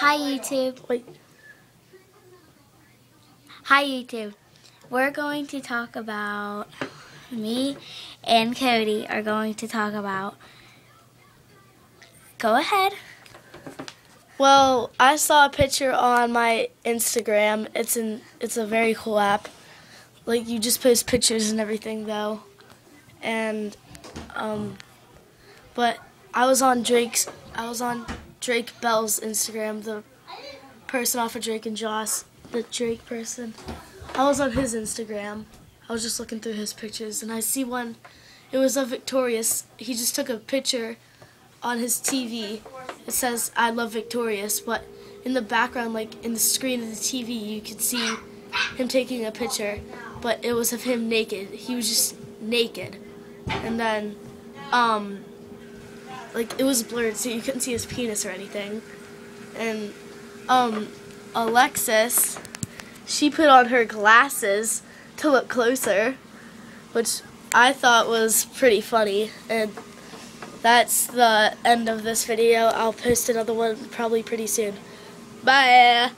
Hi YouTube. Wait. Hi YouTube. We're going to talk about me and Kody are going to talk about Go ahead. Well, I saw a picture on my Instagram. It's an it's a very cool app. Like you just post pictures and everything though. And um but I was on Drake's I was on Drake Bell's Instagram, the person off of Drake and Josh, the Drake person. I was on his Instagram. I was just looking through his pictures and I see one it was of Victorious. He just took a picture on his TV. It says I love Victorious, but in the background, like in the screen of the TV, you could see him taking a picture, but it was of him naked. He was just naked. And then, um, like it was blurred, so you couldn't see his penis or anything. And, um, Alexis, she put on her glasses to look closer, which I thought was pretty funny. And that's the end of this video. I'll post another one probably pretty soon. Bye!